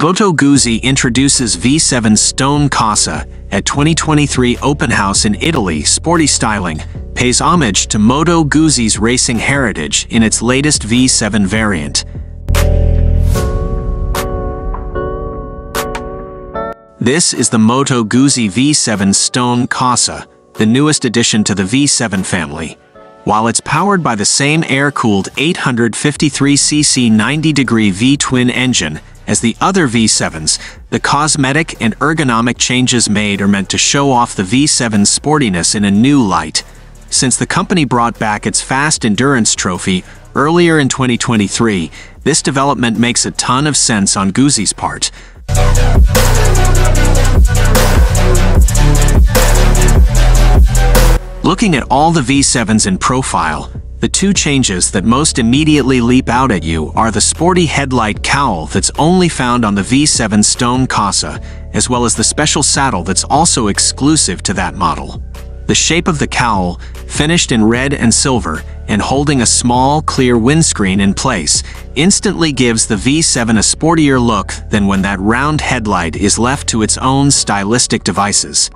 Moto Guzzi introduces V7 Stone Corsa at 2023 Open House in Italy. Sporty styling pays homage to Moto Guzzi's racing heritage in its latest V7 variant. This is the Moto Guzzi V7 Stone Corsa, the newest addition to the V7 family. While it's powered by the same air-cooled 853cc 90-degree V-twin engine as the other V7s, the cosmetic and ergonomic changes made are meant to show off the V7's sportiness in a new light. Since the company brought back its Fast Endurance Trophy earlier in 2023, this development makes a ton of sense on Guzzi's part. Looking at all the V7s in profile, the two changes that most immediately leap out at you are the sporty headlight cowl that's only found on the V7 Stone Corsa, as well as the special saddle that's also exclusive to that model. The shape of the cowl, finished in red and silver, and holding a small, clear windscreen in place, instantly gives the V7 a sportier look than when that round headlight is left to its own stylistic devices.